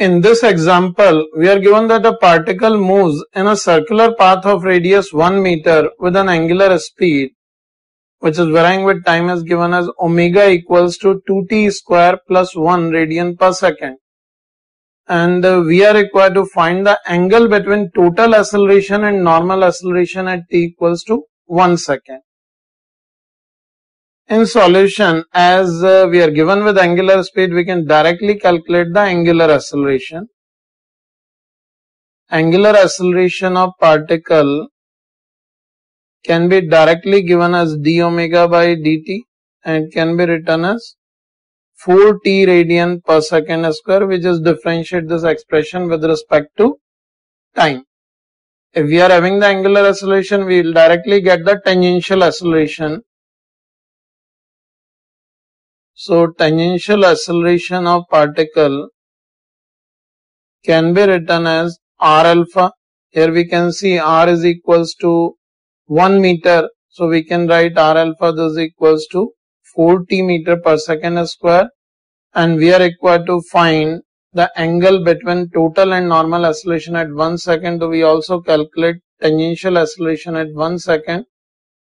In this example, we are given that a particle moves in a circular path of radius 1 meter with an angular speed which is varying with time is given as omega equals to 2t square plus 1 radian per second. And uh, we are required to find the angle between total acceleration and normal acceleration at t equals to 1 second. In solution, as uh, we are given with angular speed, we can directly calculate the angular acceleration. Angular acceleration of particle can be directly given as d omega by dt and can be written as 4t radian per second square which is differentiate this expression with respect to time. If we are having the angular acceleration, we will directly get the tangential acceleration so tangential acceleration of particle can be written as r alpha. Here we can see r is equals to 1 meter. So we can write r alpha this equals to 40 meter per second square and we are required to find the angle between total and normal acceleration at 1 second. We also calculate tangential acceleration at 1 second.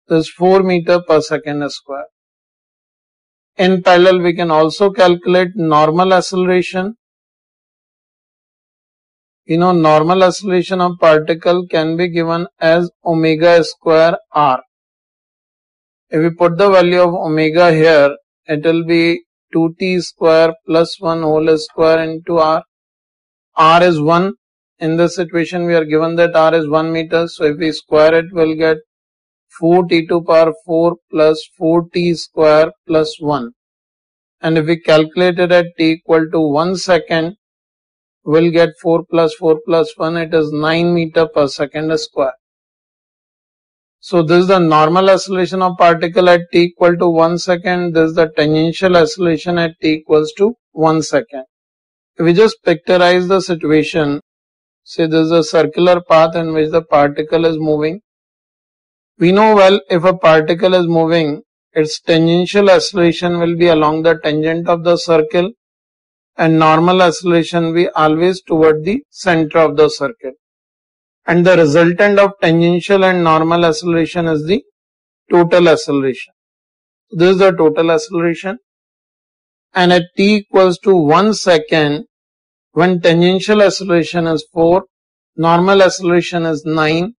This 4 meter per second square. In parallel, we can also calculate normal acceleration. You know, normal acceleration of particle can be given as omega square r. If we put the value of omega here, it will be 2t square plus 1 whole square into r. r is 1. In this situation, we are given that r is 1 meter. So, if we square it, we'll get 4t to power 4 plus 4t square plus 1 and if we calculate it at t equal to 1 second we'll get 4 plus 4 plus 1 it is 9 meter per second square. So this is the normal acceleration of particle at t equal to 1 second. This is the tangential acceleration at t equals to 1 second. If we just pictorize the situation, say this is a circular path in which the particle is moving we know well if a particle is moving, its tangential acceleration will be along the tangent of the circle and normal acceleration will be always toward the center of the circle. And the resultant of tangential and normal acceleration is the total acceleration. This is the total acceleration. And at t equals to 1 second, when tangential acceleration is 4, normal acceleration is 9,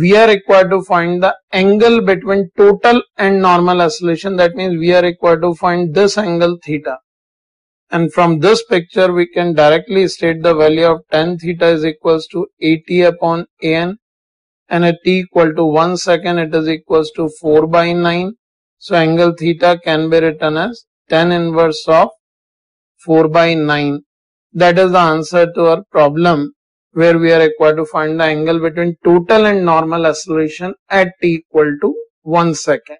we are required to find the angle between total and normal acceleration That means we are required to find this angle theta. And from this picture, we can directly state the value of tan theta is equals to 80 upon an and at t equal to 1 second, it is equals to 4 by 9. So angle theta can be written as tan inverse of 4 by 9. That is the answer to our problem where we are required to find the angle between total and normal acceleration at t equal to 1 second.